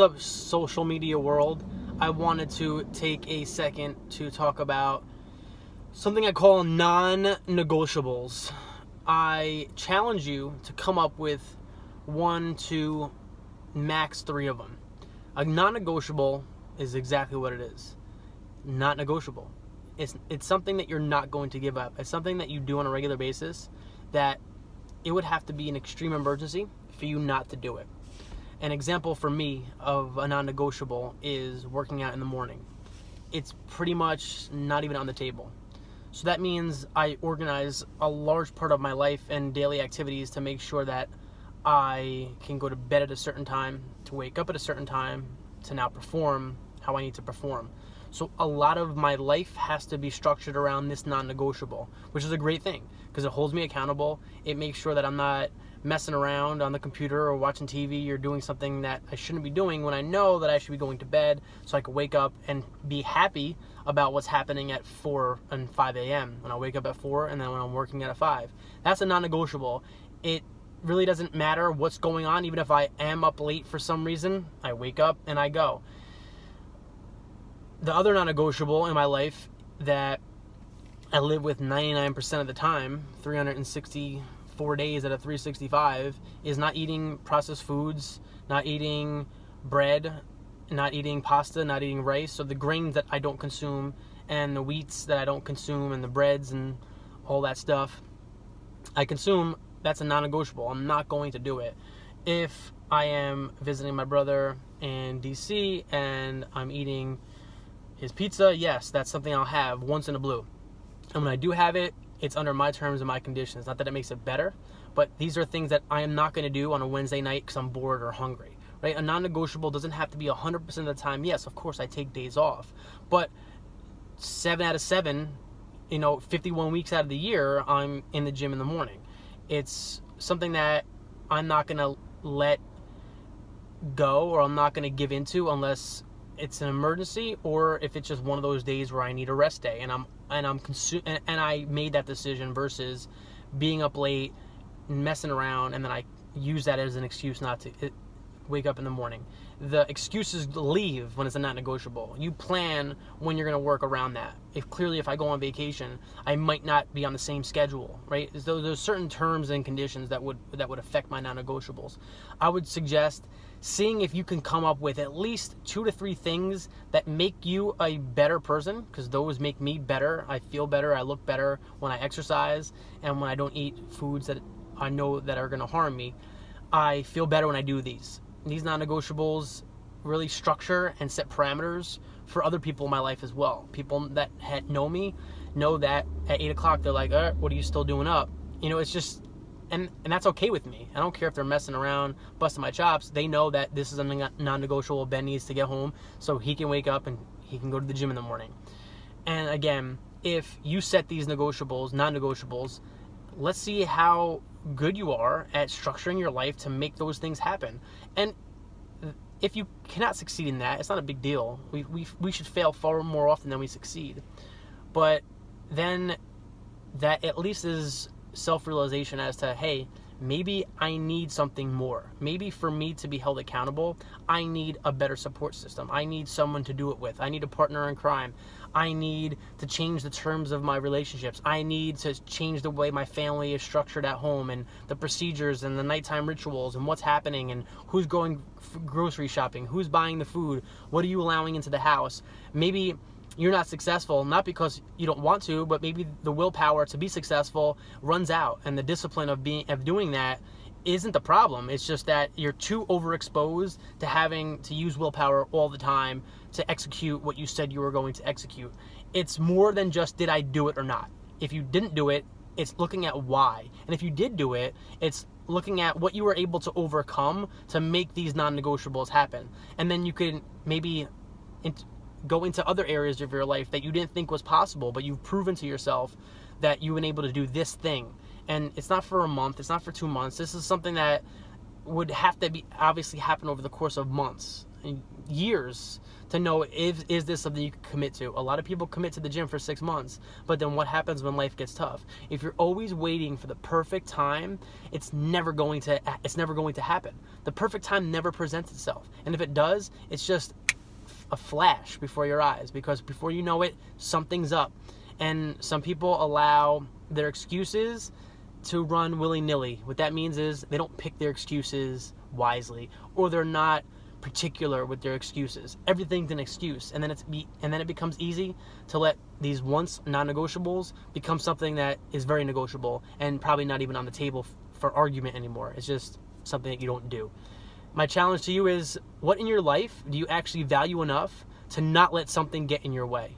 Up, social media world? I wanted to take a second to talk about something I call non negotiables. I challenge you to come up with one, two, max three of them. A non negotiable is exactly what it is not negotiable. It's, it's something that you're not going to give up. It's something that you do on a regular basis that it would have to be an extreme emergency for you not to do it an example for me of a non-negotiable is working out in the morning. It's pretty much not even on the table. So that means I organize a large part of my life and daily activities to make sure that I can go to bed at a certain time, to wake up at a certain time, to now perform how I need to perform. So a lot of my life has to be structured around this non-negotiable, which is a great thing because it holds me accountable. It makes sure that I'm not messing around on the computer or watching TV or doing something that I shouldn't be doing when I know that I should be going to bed so I can wake up and be happy about what's happening at 4 and 5 a.m. when I wake up at 4 and then when I'm working at a 5. That's a non negotiable. It really doesn't matter what's going on, even if I am up late for some reason, I wake up and I go. The other non negotiable in my life that I live with 99% of the time, 360 four days out of 365 is not eating processed foods, not eating bread, not eating pasta, not eating rice. So the grains that I don't consume and the wheats that I don't consume and the breads and all that stuff I consume, that's a non negotiable. I'm not going to do it. If I am visiting my brother in DC and I'm eating his pizza, yes, that's something I'll have once in a blue. And when I do have it, it's under my terms and my conditions. Not that it makes it better, but these are things that I am not going to do on a Wednesday night because I'm bored or hungry. Right? A non-negotiable doesn't have to be 100% of the time. Yes, of course I take days off, but seven out of seven, you know, 51 weeks out of the year, I'm in the gym in the morning. It's something that I'm not going to let go or I'm not going to give into unless it's an emergency or if it's just one of those days where I need a rest day and I'm and I'm consu- and, and I made that decision versus being up late, messing around, and then I use that as an excuse not to wake up in the morning. The excuses leave when it's a not negotiable. You plan when you're going to work around that. If clearly, if I go on vacation, I might not be on the same schedule, right? So there's certain terms and conditions that would that would affect my non-negotiables. I would suggest seeing if you can come up with at least two to three things that make you a better person because those make me better. I feel better. I look better when I exercise and when I don't eat foods that I know that are going to harm me. I feel better when I do these these non-negotiables really structure and set parameters for other people in my life as well. People that know me know that at eight o'clock they're like, uh, "What are you still doing up?" You know, it's just, and and that's okay with me. I don't care if they're messing around, busting my chops. They know that this is a non-negotiable. Ben needs to get home so he can wake up and he can go to the gym in the morning. And again, if you set these negotiables, non-negotiables, let's see how good you are at structuring your life to make those things happen. And if you cannot succeed in that, it's not a big deal. We, we, we should fail far more often than we succeed. But then that at least is self realization as to, hey, maybe I need something more. Maybe for me to be held accountable, I need a better support system. I need someone to do it with. I need a partner in crime. I need to change the terms of my relationships. I need to change the way my family is structured at home and the procedures and the nighttime rituals and what's happening and who's going grocery shopping, who's buying the food, what are you allowing into the house. Maybe you're not successful not because you don't want to but maybe the willpower to be successful runs out and the discipline of being of doing that isn't the problem. It's just that you're too overexposed to having to use willpower all the time to execute what you said you were going to execute. It's more than just did i do it or not? If you didn't do it it's looking at why. And if you did do it it's looking at what you were able to overcome to make these non-negotiables happen. And then you can maybe go into other areas of your life that you didn't think was possible, but you've proven to yourself that you've been able to do this thing. And it's not for a month, it's not for two months. This is something that would have to be obviously happen over the course of months. and years to know if is this something you can commit to. A lot of people commit to the gym for six months, but then what happens when life gets tough? If you're always waiting for the perfect time, it's never going to it's never going to happen. The perfect time never presents itself, and if it does, it's just a flash before your eyes because before you know it, something's up. And some people allow their excuses to run willy nilly. What that means is they don't pick their excuses wisely, or they're not particular with their excuses. Everything's an excuse, and then it's be, and then it becomes easy to let these once non-negotiables become something that is very negotiable and probably not even on the table f- for argument anymore. It's just something that you don't do. My challenge to you is what in your life do you actually value enough to not let something get in your way?